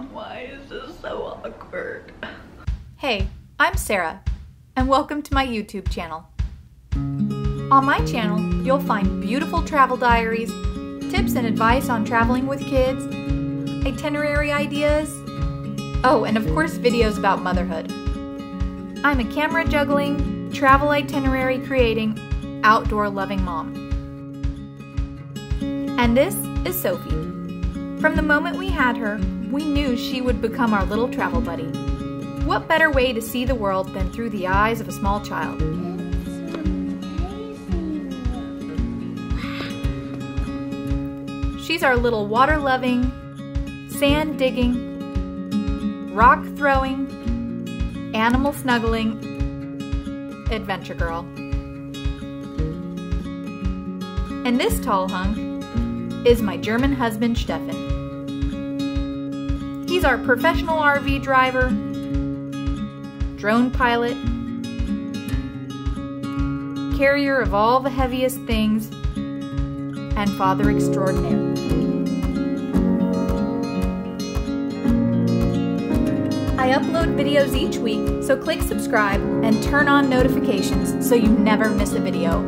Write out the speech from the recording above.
Why is this so awkward? Hey, I'm Sarah, and welcome to my YouTube channel. On my channel, you'll find beautiful travel diaries, tips and advice on traveling with kids, itinerary ideas, oh, and of course, videos about motherhood. I'm a camera juggling, travel itinerary creating, outdoor loving mom. And this is Sophie. From the moment we had her, we knew she would become our little travel buddy. What better way to see the world than through the eyes of a small child? She's our little water loving, sand digging, rock throwing, animal snuggling adventure girl. And this tall hunk is my German husband, Steffen. He's our professional RV driver, drone pilot, carrier of all the heaviest things, and father extraordinaire. I upload videos each week, so click subscribe and turn on notifications so you never miss a video.